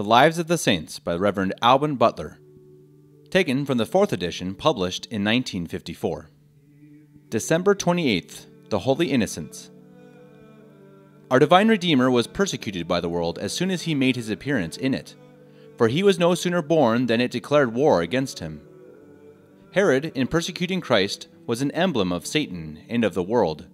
The Lives of the Saints by Reverend Alban Butler. Taken from the fourth edition, published in 1954. December 28th, The Holy Innocents. Our divine Redeemer was persecuted by the world as soon as he made his appearance in it, for he was no sooner born than it declared war against him. Herod, in persecuting Christ, was an emblem of Satan and of the world.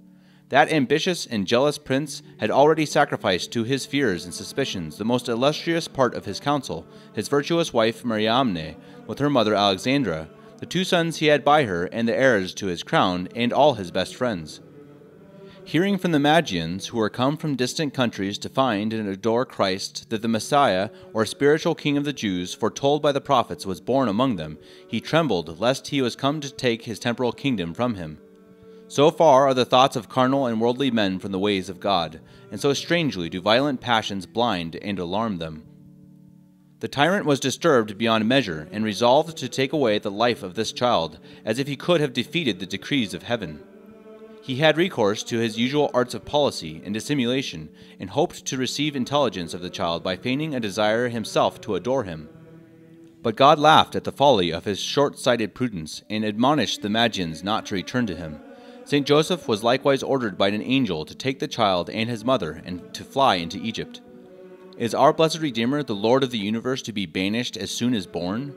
That ambitious and jealous prince had already sacrificed to his fears and suspicions the most illustrious part of his council, his virtuous wife Mariamne, with her mother Alexandra, the two sons he had by her, and the heirs to his crown, and all his best friends. Hearing from the Magians, who were come from distant countries to find and adore Christ, that the Messiah, or spiritual King of the Jews, foretold by the prophets, was born among them, he trembled lest he was come to take his temporal kingdom from him. So far are the thoughts of carnal and worldly men from the ways of God, and so strangely do violent passions blind and alarm them. The tyrant was disturbed beyond measure, and resolved to take away the life of this child, as if he could have defeated the decrees of heaven. He had recourse to his usual arts of policy and dissimulation, and hoped to receive intelligence of the child by feigning a desire himself to adore him. But God laughed at the folly of his short sighted prudence, and admonished the Magians not to return to him. St. Joseph was likewise ordered by an angel to take the child and his mother and to fly into Egypt. Is our blessed Redeemer, the Lord of the universe, to be banished as soon as born?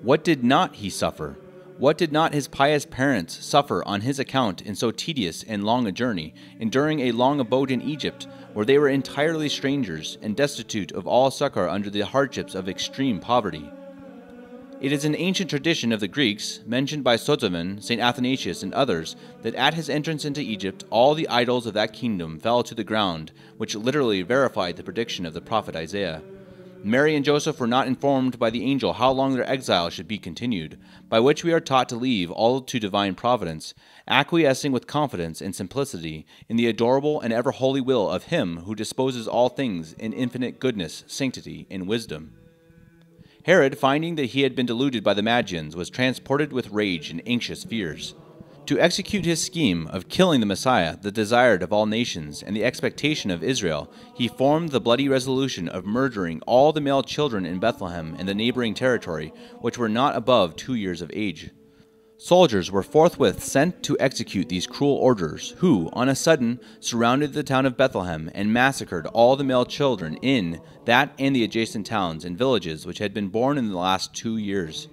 What did not he suffer? What did not his pious parents suffer on his account in so tedious and long a journey, enduring a long abode in Egypt, where they were entirely strangers and destitute of all succor under the hardships of extreme poverty? It is an ancient tradition of the Greeks, mentioned by Sozomen, St. Athanasius, and others, that at his entrance into Egypt all the idols of that kingdom fell to the ground, which literally verified the prediction of the prophet Isaiah. Mary and Joseph were not informed by the angel how long their exile should be continued, by which we are taught to leave all to divine providence, acquiescing with confidence and simplicity in the adorable and ever holy will of Him who disposes all things in infinite goodness, sanctity, and wisdom. Herod, finding that he had been deluded by the Magians, was transported with rage and anxious fears. To execute his scheme of killing the Messiah, the desired of all nations, and the expectation of Israel, he formed the bloody resolution of murdering all the male children in Bethlehem and the neighboring territory, which were not above two years of age. Soldiers were forthwith sent to execute these cruel orders, who, on a sudden, surrounded the town of Bethlehem and massacred all the male children in that and the adjacent towns and villages which had been born in the last two years.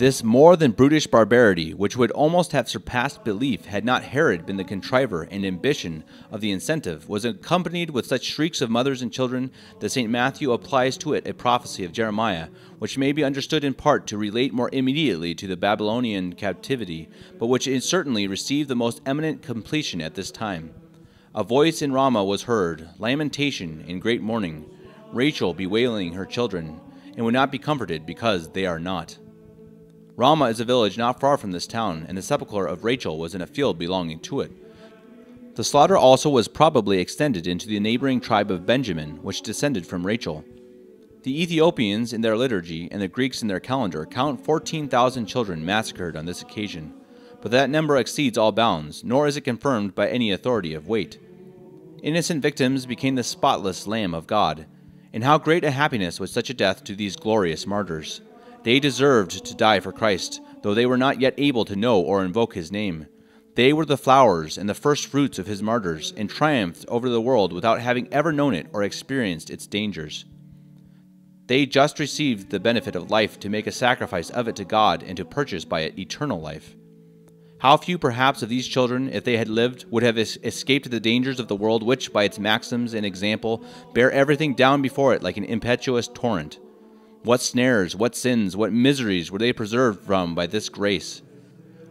This more than brutish barbarity, which would almost have surpassed belief had not Herod been the contriver and ambition of the incentive, was accompanied with such shrieks of mothers and children that St. Matthew applies to it a prophecy of Jeremiah, which may be understood in part to relate more immediately to the Babylonian captivity, but which certainly received the most eminent completion at this time. A voice in Ramah was heard, lamentation and great mourning, Rachel bewailing her children, and would not be comforted because they are not. Ramah is a village not far from this town, and the sepulchre of Rachel was in a field belonging to it. The slaughter also was probably extended into the neighboring tribe of Benjamin, which descended from Rachel. The Ethiopians in their liturgy and the Greeks in their calendar count 14,000 children massacred on this occasion, but that number exceeds all bounds, nor is it confirmed by any authority of weight. Innocent victims became the spotless Lamb of God, and how great a happiness was such a death to these glorious martyrs! They deserved to die for Christ, though they were not yet able to know or invoke his name. They were the flowers and the first fruits of his martyrs, and triumphed over the world without having ever known it or experienced its dangers. They just received the benefit of life to make a sacrifice of it to God and to purchase by it eternal life. How few, perhaps, of these children, if they had lived, would have es- escaped the dangers of the world, which, by its maxims and example, bear everything down before it like an impetuous torrent. What snares, what sins, what miseries were they preserved from by this grace?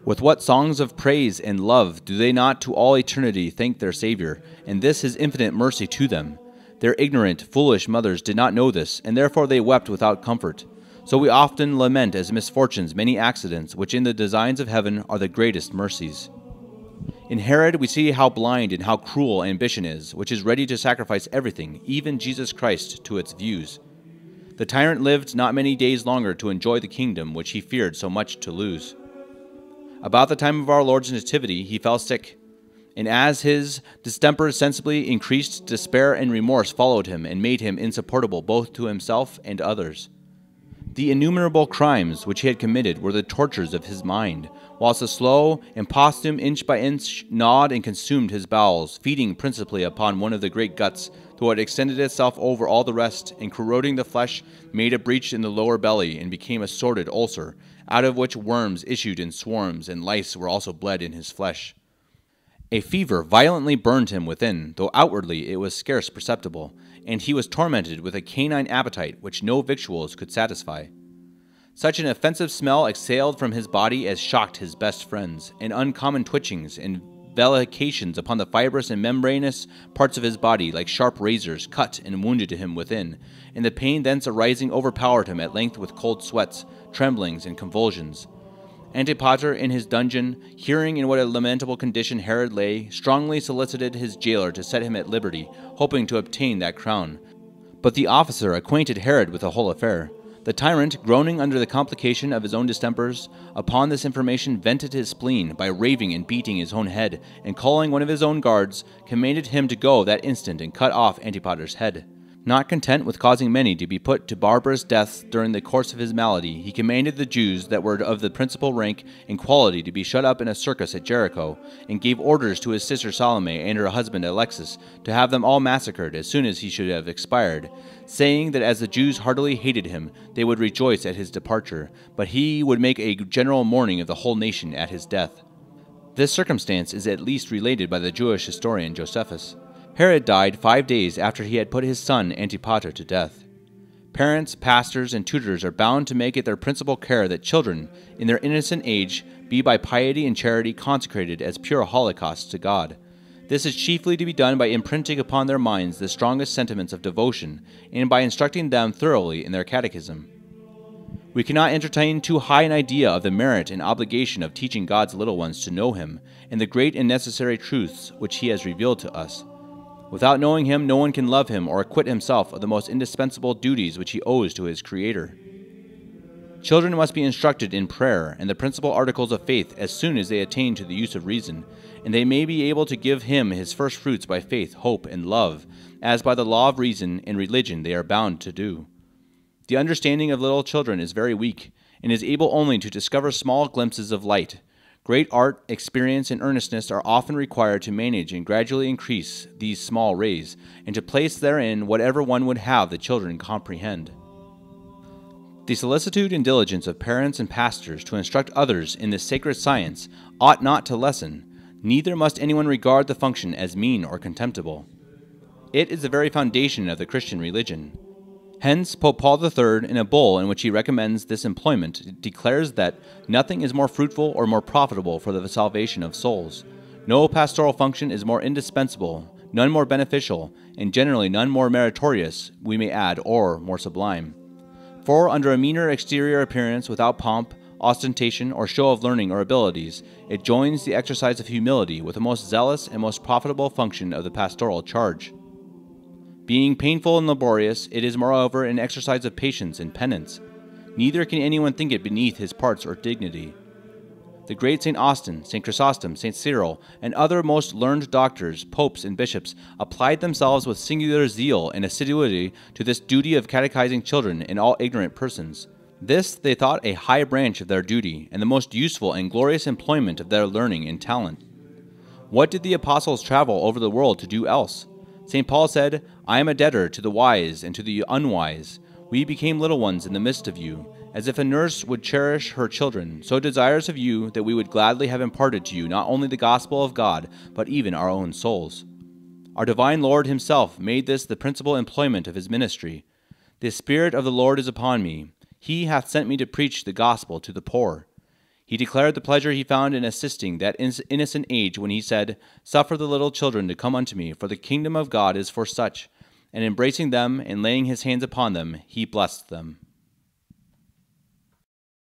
With what songs of praise and love do they not to all eternity thank their Savior, and this his infinite mercy to them? Their ignorant, foolish mothers did not know this, and therefore they wept without comfort. So we often lament as misfortunes many accidents, which in the designs of heaven are the greatest mercies. In Herod, we see how blind and how cruel ambition is, which is ready to sacrifice everything, even Jesus Christ, to its views. The tyrant lived not many days longer to enjoy the kingdom which he feared so much to lose. About the time of our Lord's nativity, he fell sick, And as his distemper sensibly increased, despair and remorse followed him and made him insupportable both to himself and others. The innumerable crimes which he had committed were the tortures of his mind, whilst the slow and imposthume inch by inch gnawed and consumed his bowels, feeding principally upon one of the great guts, though it extended itself over all the rest, and corroding the flesh, made a breach in the lower belly, and became a sordid ulcer, out of which worms issued in swarms, and lice were also bled in his flesh. A fever violently burned him within, though outwardly it was scarce perceptible, and he was tormented with a canine appetite which no victuals could satisfy. Such an offensive smell exhaled from his body as shocked his best friends, and uncommon twitchings and vellications upon the fibrous and membranous parts of his body, like sharp razors, cut and wounded him within, and the pain thence arising overpowered him at length with cold sweats, tremblings, and convulsions. Antipater in his dungeon, hearing in what a lamentable condition Herod lay, strongly solicited his jailer to set him at liberty, hoping to obtain that crown. But the officer acquainted Herod with the whole affair. The tyrant, groaning under the complication of his own distempers, upon this information vented his spleen by raving and beating his own head, and calling one of his own guards, commanded him to go that instant and cut off Antipater's head. Not content with causing many to be put to barbarous deaths during the course of his malady, he commanded the Jews that were of the principal rank and quality to be shut up in a circus at Jericho, and gave orders to his sister Salome and her husband Alexas to have them all massacred as soon as he should have expired, saying that as the Jews heartily hated him, they would rejoice at his departure, but he would make a general mourning of the whole nation at his death. This circumstance is at least related by the Jewish historian Josephus. Herod died five days after he had put his son Antipater to death. Parents, pastors, and tutors are bound to make it their principal care that children, in their innocent age, be by piety and charity consecrated as pure holocausts to God. This is chiefly to be done by imprinting upon their minds the strongest sentiments of devotion, and by instructing them thoroughly in their catechism. We cannot entertain too high an idea of the merit and obligation of teaching God's little ones to know Him, and the great and necessary truths which He has revealed to us. Without knowing him, no one can love him or acquit himself of the most indispensable duties which he owes to his Creator. Children must be instructed in prayer and the principal articles of faith as soon as they attain to the use of reason, and they may be able to give him his first fruits by faith, hope, and love, as by the law of reason and religion they are bound to do. The understanding of little children is very weak, and is able only to discover small glimpses of light, Great art, experience, and earnestness are often required to manage and gradually increase these small rays, and to place therein whatever one would have the children comprehend. The solicitude and diligence of parents and pastors to instruct others in this sacred science ought not to lessen, neither must anyone regard the function as mean or contemptible. It is the very foundation of the Christian religion. Hence, Pope Paul III, in a bull in which he recommends this employment, declares that nothing is more fruitful or more profitable for the salvation of souls. No pastoral function is more indispensable, none more beneficial, and generally none more meritorious, we may add, or more sublime. For under a meaner exterior appearance, without pomp, ostentation, or show of learning or abilities, it joins the exercise of humility with the most zealous and most profitable function of the pastoral charge. Being painful and laborious, it is moreover an exercise of patience and penance. Neither can anyone think it beneath his parts or dignity. The great St. Austin, St. Chrysostom, St. Cyril, and other most learned doctors, popes, and bishops applied themselves with singular zeal and assiduity to this duty of catechizing children and all ignorant persons. This they thought a high branch of their duty, and the most useful and glorious employment of their learning and talent. What did the apostles travel over the world to do else? St. Paul said, I am a debtor to the wise and to the unwise. We became little ones in the midst of you, as if a nurse would cherish her children, so desirous of you that we would gladly have imparted to you not only the gospel of God, but even our own souls. Our divine Lord Himself made this the principal employment of His ministry. The Spirit of the Lord is upon me. He hath sent me to preach the gospel to the poor. He declared the pleasure he found in assisting that innocent age when he said, Suffer the little children to come unto me, for the kingdom of God is for such. And embracing them and laying his hands upon them, he blessed them.